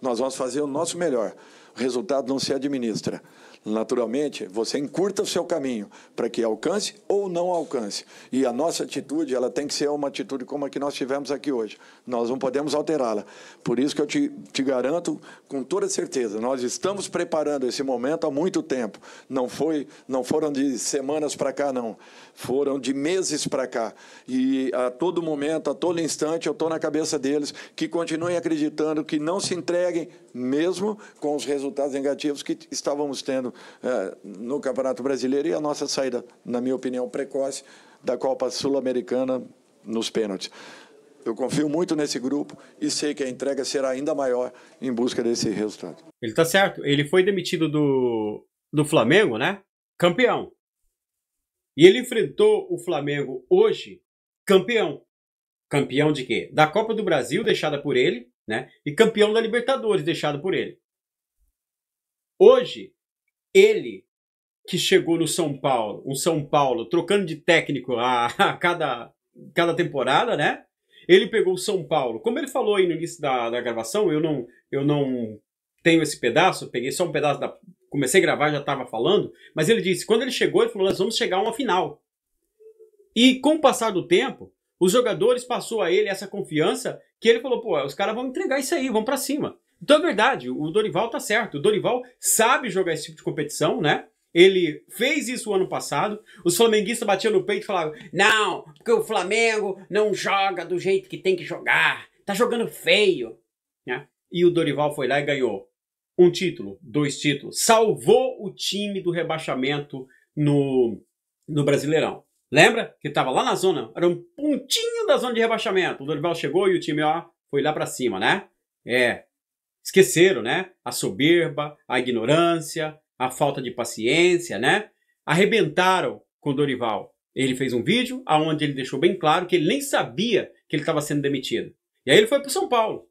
Nós vamos fazer o nosso melhor. O resultado não se administra. Naturalmente, você encurta o seu caminho para que alcance ou não alcance. E a nossa atitude, ela tem que ser uma atitude como a que nós tivemos aqui hoje. Nós não podemos alterá-la. Por isso que eu te, te garanto com toda certeza, nós estamos preparando esse momento há muito tempo. Não foi, não foram de semanas para cá não. Foram de meses para cá. E a todo momento, a todo instante, eu estou na cabeça deles que continuem acreditando que não se entreguem mesmo com os resultados negativos que estávamos tendo é, no Campeonato Brasileiro e a nossa saída, na minha opinião, precoce da Copa Sul-Americana nos pênaltis. Eu confio muito nesse grupo e sei que a entrega será ainda maior em busca desse resultado. Ele está certo. Ele foi demitido do, do Flamengo, né? Campeão. E ele enfrentou o Flamengo hoje campeão. Campeão de quê? Da Copa do Brasil, deixada por ele, né? E campeão da Libertadores, deixado por ele. Hoje, ele que chegou no São Paulo, um São Paulo trocando de técnico a, a cada, cada temporada, né? Ele pegou o São Paulo. Como ele falou aí no início da, da gravação, eu não, eu não tenho esse pedaço, peguei só um pedaço da. Comecei a gravar, já estava falando, mas ele disse: quando ele chegou, ele falou: nós vamos chegar a uma final. E com o passar do tempo, os jogadores passou a ele essa confiança que ele falou, pô, os caras vão entregar isso aí, vão para cima. Então é verdade, o Dorival tá certo. O Dorival sabe jogar esse tipo de competição, né? Ele fez isso o ano passado. Os flamenguistas batiam no peito e falavam: Não, porque o Flamengo não joga do jeito que tem que jogar. Tá jogando feio. Né? E o Dorival foi lá e ganhou um título, dois títulos. Salvou o time do rebaixamento no, no Brasileirão. Lembra que estava lá na zona, era um pontinho da zona de rebaixamento. O Dorival chegou e o time ó, foi lá para cima, né? É. Esqueceram, né? A soberba, a ignorância, a falta de paciência, né? Arrebentaram com o Dorival. Ele fez um vídeo onde ele deixou bem claro que ele nem sabia que ele estava sendo demitido. E aí ele foi para São Paulo.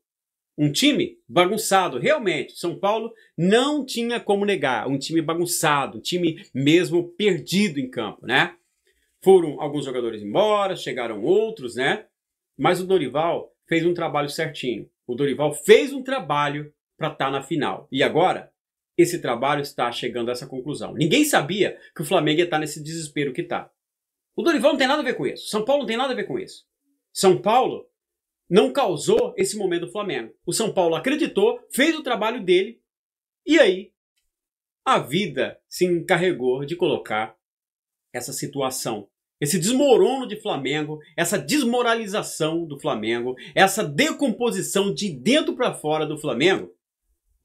Um time bagunçado, realmente. São Paulo não tinha como negar. Um time bagunçado, um time mesmo perdido em campo, né? Foram alguns jogadores embora, chegaram outros, né? Mas o Dorival fez um trabalho certinho. O Dorival fez um trabalho para estar tá na final. E agora, esse trabalho está chegando a essa conclusão. Ninguém sabia que o Flamengo ia estar tá nesse desespero que está. O Dorival não tem nada a ver com isso. São Paulo não tem nada a ver com isso. São Paulo não causou esse momento do Flamengo. O São Paulo acreditou, fez o trabalho dele e aí a vida se encarregou de colocar essa situação, esse desmorono de Flamengo, essa desmoralização do Flamengo, essa decomposição de dentro para fora do Flamengo,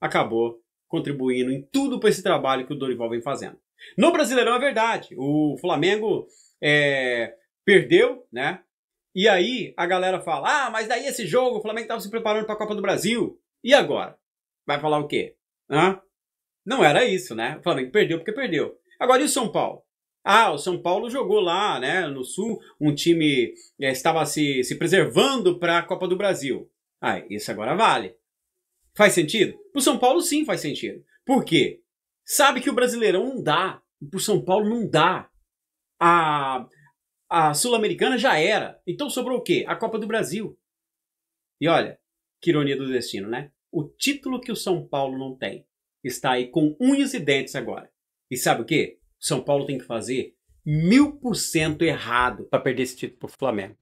acabou contribuindo em tudo para esse trabalho que o Dorival vem fazendo. No Brasileirão é verdade, o Flamengo é, perdeu, né? E aí a galera fala: ah, mas daí esse jogo o Flamengo estava se preparando para a Copa do Brasil. E agora? Vai falar o quê? Hã? Não era isso, né? O Flamengo perdeu porque perdeu. Agora e o São Paulo? Ah, o São Paulo jogou lá, né, no Sul, um time é, estava se, se preservando para a Copa do Brasil. Ah, isso agora vale. Faz sentido? Para o São Paulo, sim, faz sentido. Por quê? Sabe que o Brasileirão não dá. Para o São Paulo não dá. A, a Sul-Americana já era. Então sobrou o quê? A Copa do Brasil. E olha, que ironia do destino, né? O título que o São Paulo não tem está aí com unhas e dentes agora. E sabe o quê? São Paulo tem que fazer mil por cento errado para perder esse título pro Flamengo.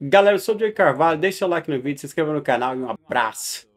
Galera, eu sou o Joey Carvalho, deixa o like no vídeo, se inscreva no canal e um abraço.